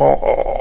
Oh.